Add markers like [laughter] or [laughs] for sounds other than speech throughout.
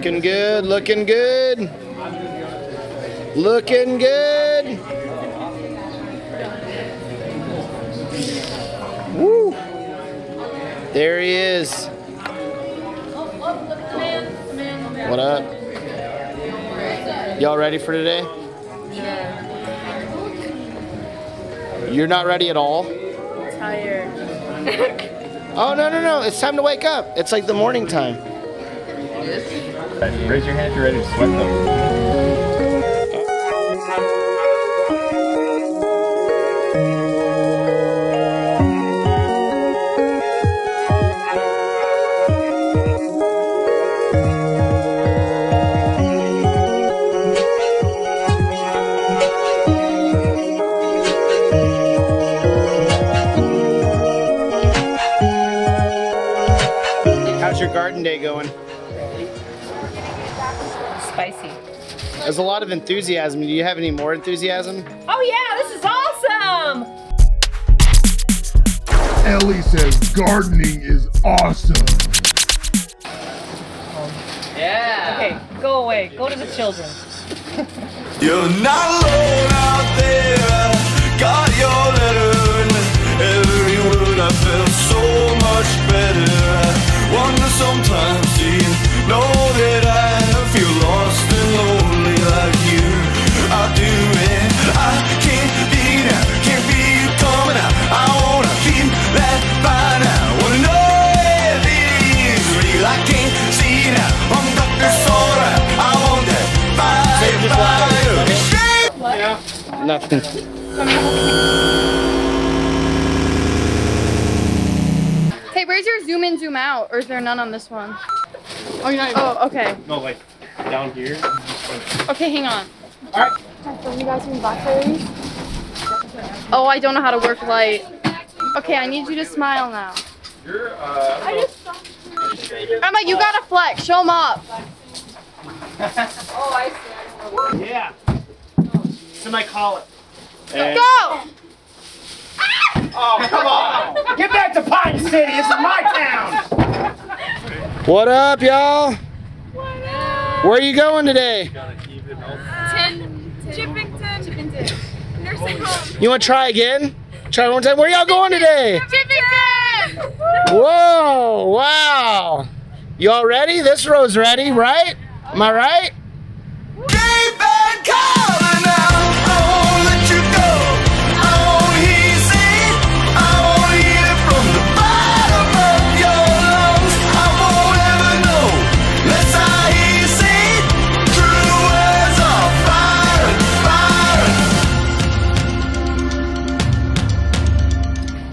Looking good, looking good. Looking good. Woo. There he is. What up? Y'all ready for today? Yeah. You're not ready at all? Tired. [laughs] Oh, no, no, no. It's time to wake up. It's like the morning time. Raise your hand if you're ready to sweat them. How's your garden day going? Spicy. There's a lot of enthusiasm. Do you have any more enthusiasm? Oh yeah, this is awesome! Ellie says gardening is awesome. Yeah. Okay, go away. Go to the children. [laughs] You're not alone out there. Got your letter and every word I felt so much better. Wonder sometimes, do you know Nothing. Hey, where's your zoom in, zoom out? Or is there none on this one? Oh, you're not Oh, okay. No, like down here. Okay, hang on. Alright. You guys some blackberries? Oh, I don't know how to work light. Okay, I need you to smile now. You're, uh, I just I'm like, you gotta flex. Show them up. Oh, I see. Yeah. Somebody call it. Go! Oh, come on. Get back to Pine City. This is my town. What up, y'all? Where are you going today? Chippington. Chippington. Nursing home. You want to try again? Try one more time. Where y'all going today? Chippington! Whoa, wow. You all ready? This row's ready, right? Am I right?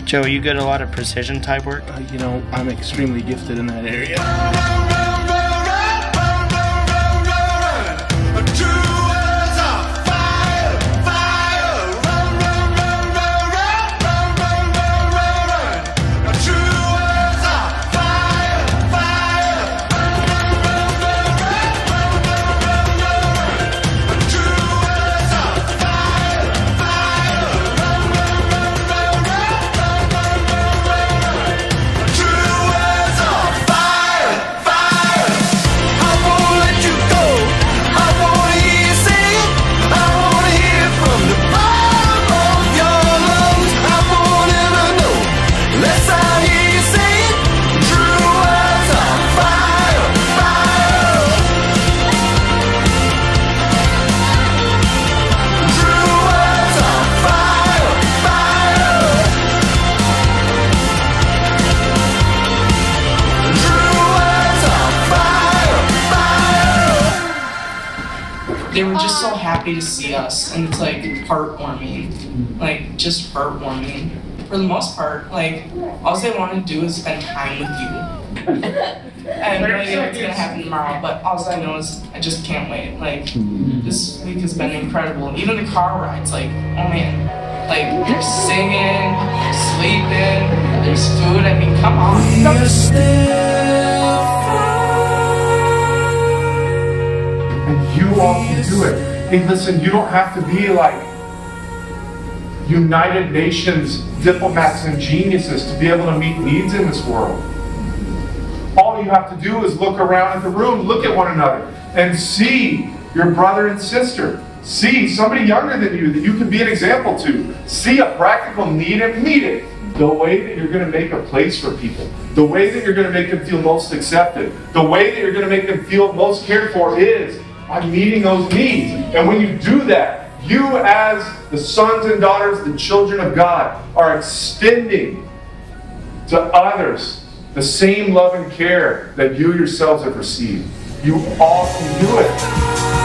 Joe, you at a lot of precision type work? Uh, you know, I'm extremely gifted in that area. They were just so happy to see us and it's like heartwarming like just heartwarming. For the most part like all they want to do is spend time with you. [laughs] And maybe it's gonna happen tomorrow but all i know is i just can't wait. Like this week has been incredible. Even the car rides like oh man like they're singing sleeping there's food. I mean come on Hey, listen, you don't have to be like United Nations diplomats and geniuses to be able to meet needs in this world. all you have to do is look around at the room, look at one another, and see your brother and sister. See somebody younger than you that you can be an example to. See a practical need and meet it. The way that you're going to make a place for people, the way that you're going to make them feel most accepted, the way that you're going to make them feel most cared for is by meeting those needs. And when you do that, you, as the sons and daughters, the children of God, are extending to others the same love and care that you yourselves have received. You all can do it.